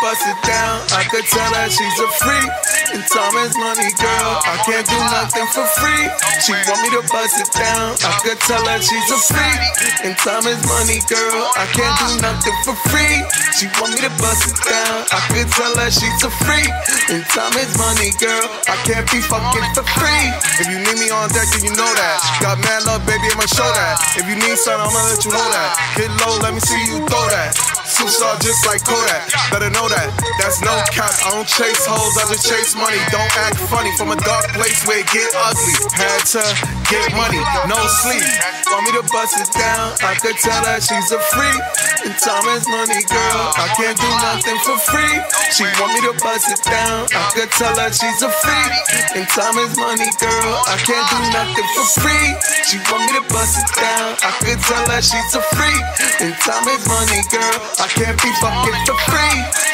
bust it down. I could tell that she's a freak. And time is money, girl. I can't do nothing for free. She want me to bust it down. I could tell that she's a freak. And time is money, girl. I can't do nothing for free. She want me to bust it down. I could tell that she's a freak. And time is money, girl. I can't be fucking for free. If you need me on deck, then you know that. Got mad love, baby, I'ma show that. If you need something, I'ma let you know that. Get low, let me see you throw that. Superstar just like Kodak. Better know that. That's no cap. I don't chase hoes, I just chase money. Don't act funny from a dark place where it get ugly. Had to get money, no sleep. Want me to bust it down? I could tell that she's a freak. And time is money, girl. I can't do nothing for free. She want me to bust it down. I could tell that she's a freak. And time is money, girl. I can't do nothing for free. She want me to bust it down. I could tell that she's a freak. And time is money, girl. I can't be fucking for free.